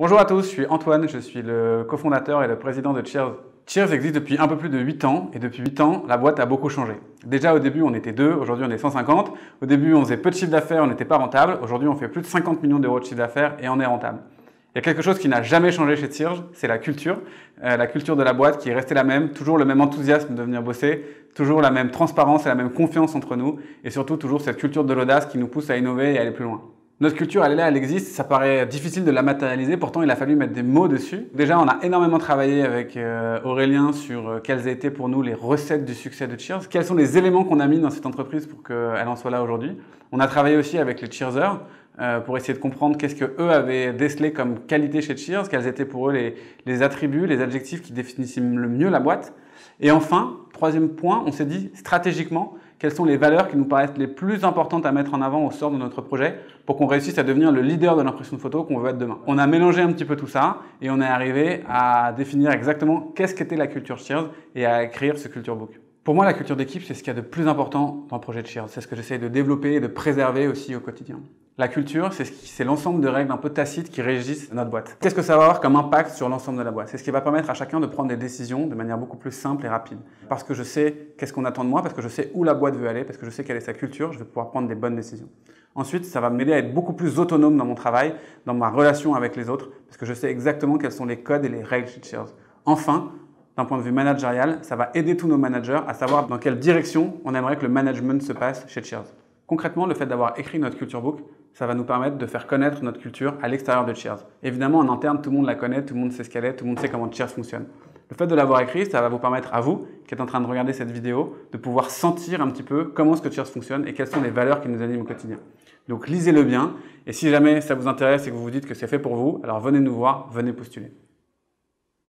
Bonjour à tous, je suis Antoine, je suis le cofondateur et le président de Cheers. Cheers existe depuis un peu plus de 8 ans et depuis 8 ans, la boîte a beaucoup changé. Déjà au début, on était deux, aujourd'hui on est 150. Au début, on faisait peu de chiffre d'affaires, on n'était pas rentable. Aujourd'hui, on fait plus de 50 millions d'euros de chiffre d'affaires et on est rentable. Il y a quelque chose qui n'a jamais changé chez Cheers, c'est la culture. Euh, la culture de la boîte qui est restée la même, toujours le même enthousiasme de venir bosser, toujours la même transparence et la même confiance entre nous et surtout toujours cette culture de l'audace qui nous pousse à innover et à aller plus loin. Notre culture, elle est là, elle existe. Ça paraît difficile de la matérialiser. Pourtant, il a fallu mettre des mots dessus. Déjà, on a énormément travaillé avec euh, Aurélien sur euh, quelles étaient pour nous les recettes du succès de Cheers. Quels sont les éléments qu'on a mis dans cette entreprise pour qu'elle en soit là aujourd'hui? On a travaillé aussi avec les Cheersers euh, pour essayer de comprendre qu'est-ce que eux avaient décelé comme qualité chez Cheers, quels étaient pour eux les, les attributs, les adjectifs qui définissaient le mieux la boîte. Et enfin, troisième point, on s'est dit stratégiquement, quelles sont les valeurs qui nous paraissent les plus importantes à mettre en avant au sort de notre projet pour qu'on réussisse à devenir le leader de l'impression de photo qu'on veut être demain. On a mélangé un petit peu tout ça et on est arrivé à définir exactement qu'est-ce qu'était la culture Cheers et à écrire ce culture book. Pour moi, la culture d'équipe, c'est ce qu'il y a de plus important dans le projet de Cheers. C'est ce que j'essaie de développer et de préserver aussi au quotidien. La culture, c'est l'ensemble de règles un peu tacites qui régissent notre boîte. Qu'est-ce que ça va avoir comme impact sur l'ensemble de la boîte? C'est ce qui va permettre à chacun de prendre des décisions de manière beaucoup plus simple et rapide. Parce que je sais qu'est-ce qu'on attend de moi, parce que je sais où la boîte veut aller, parce que je sais quelle est sa culture, je vais pouvoir prendre des bonnes décisions. Ensuite, ça va m'aider à être beaucoup plus autonome dans mon travail, dans ma relation avec les autres, parce que je sais exactement quels sont les codes et les règles chez Cheers. Enfin, d'un point de vue managérial, ça va aider tous nos managers à savoir dans quelle direction on aimerait que le management se passe chez Cheers. Concrètement, le fait d'avoir écrit notre culture book, ça va nous permettre de faire connaître notre culture à l'extérieur de Cheers. Évidemment, en interne, tout le monde la connaît, tout le monde sait ce qu'elle est, tout le monde sait comment Cheers fonctionne. Le fait de l'avoir écrit, ça va vous permettre à vous, qui êtes en train de regarder cette vidéo, de pouvoir sentir un petit peu comment ce que Cheers fonctionne et quelles sont les valeurs qui nous animent au quotidien. Donc lisez-le bien, et si jamais ça vous intéresse et que vous vous dites que c'est fait pour vous, alors venez nous voir, venez postuler.